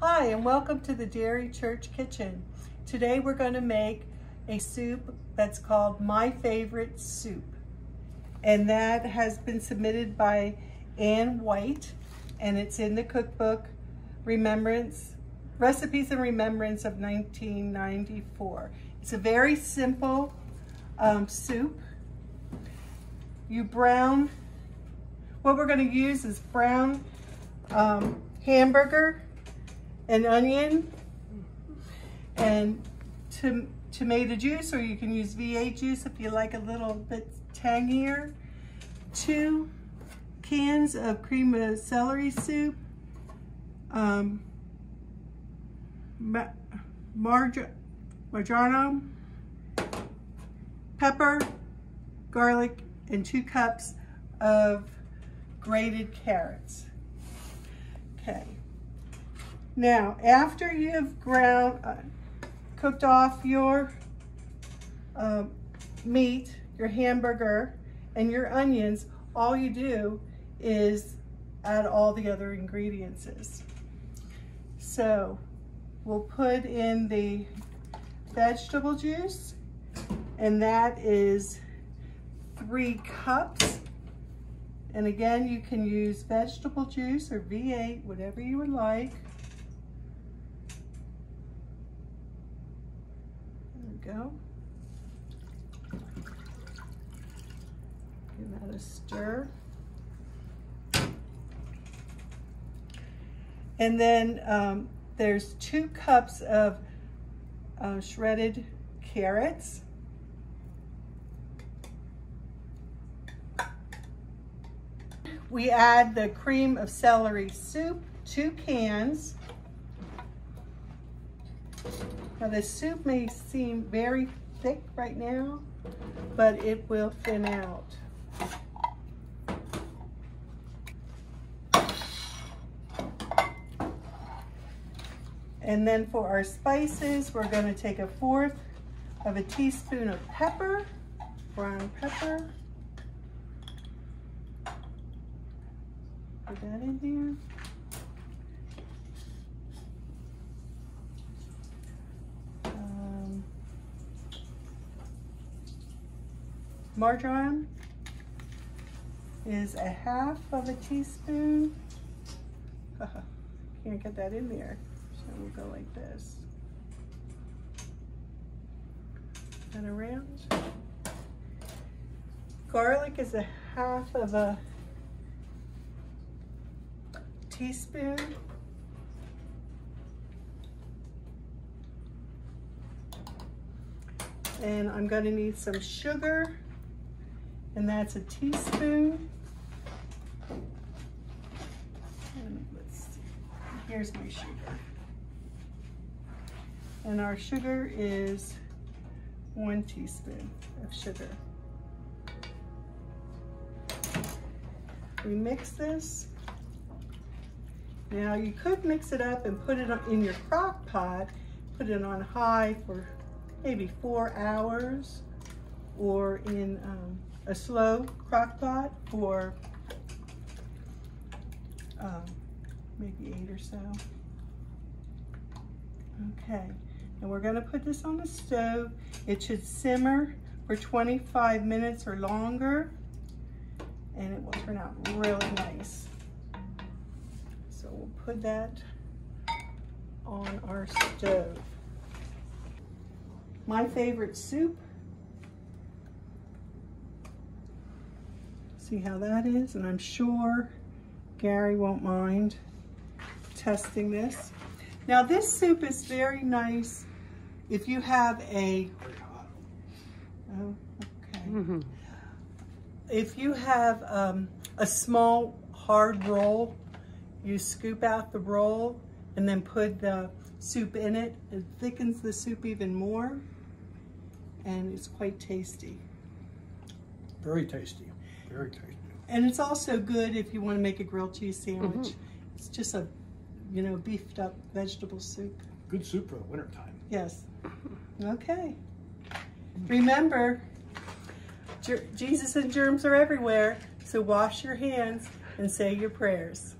Hi, and welcome to the Derry Church Kitchen. Today we're going to make a soup that's called My Favorite Soup. And that has been submitted by Anne White, and it's in the cookbook Remembrance, Recipes and Remembrance of 1994. It's a very simple um, soup. You brown, what we're going to use is brown um, hamburger, an onion, and to, tomato juice, or you can use V8 juice if you like a little bit tangier. Two cans of cream of celery soup, um, pepper, garlic, and two cups of grated carrots. Okay. Now, after you've ground, uh, cooked off your uh, meat, your hamburger, and your onions, all you do is add all the other ingredients. So, we'll put in the vegetable juice, and that is three cups. And again, you can use vegetable juice or V8, whatever you would like. Go. Give that a stir. And then um, there's two cups of uh, shredded carrots. We add the cream of celery soup, two cans. Now the soup may seem very thick right now, but it will thin out. And then for our spices, we're gonna take a fourth of a teaspoon of pepper, brown pepper. Put that in there. Marjoram is a half of a teaspoon. Can't get that in there, so we'll go like this. And around. Garlic is a half of a teaspoon. And I'm gonna need some sugar, and that's a teaspoon. Here's my sugar. And our sugar is one teaspoon of sugar. We mix this. Now you could mix it up and put it in your crock pot, put it on high for maybe four hours or in um, a slow crock pot for um, maybe eight or so. Okay, and we're gonna put this on the stove. It should simmer for 25 minutes or longer and it will turn out really nice. So we'll put that on our stove. My favorite soup. See how that is? And I'm sure Gary won't mind testing this. Now this soup is very nice if you have a, oh, okay. Mm -hmm. If you have um, a small hard roll you scoop out the roll and then put the soup in it. It thickens the soup even more and it's quite tasty. Very tasty, very tasty. And it's also good if you want to make a grilled cheese sandwich. Mm -hmm. It's just a, you know, beefed up vegetable soup. Good soup for the winter time. Yes. Okay. Remember, Jesus and germs are everywhere, so wash your hands and say your prayers.